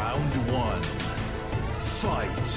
Round one. Fight.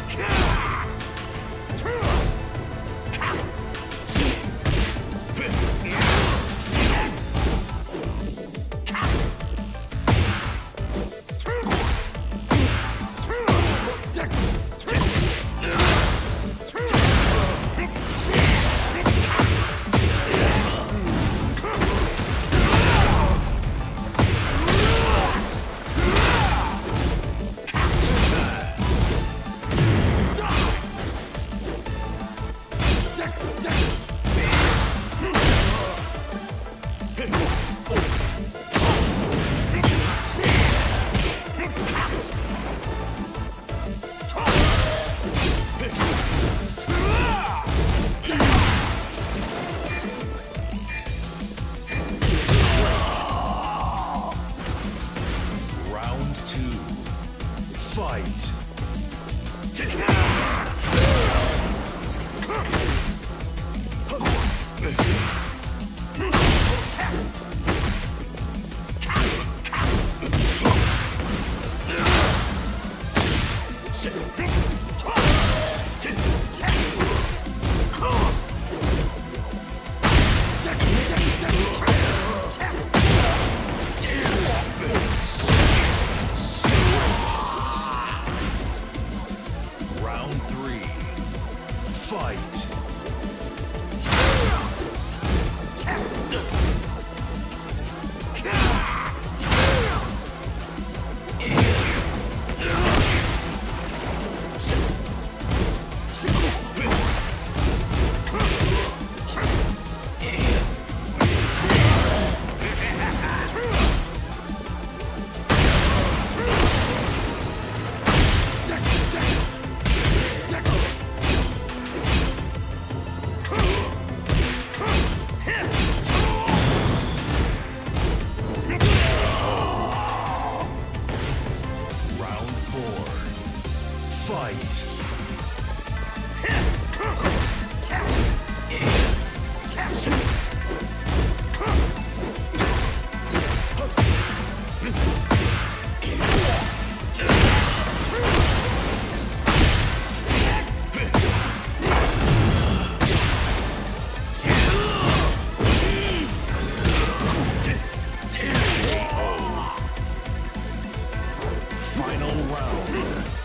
Final round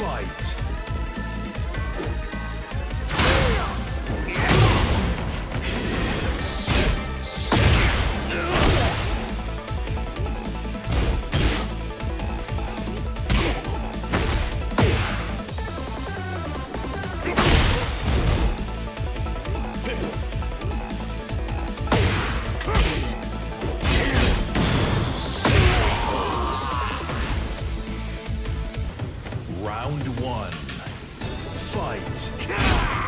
fight! fight.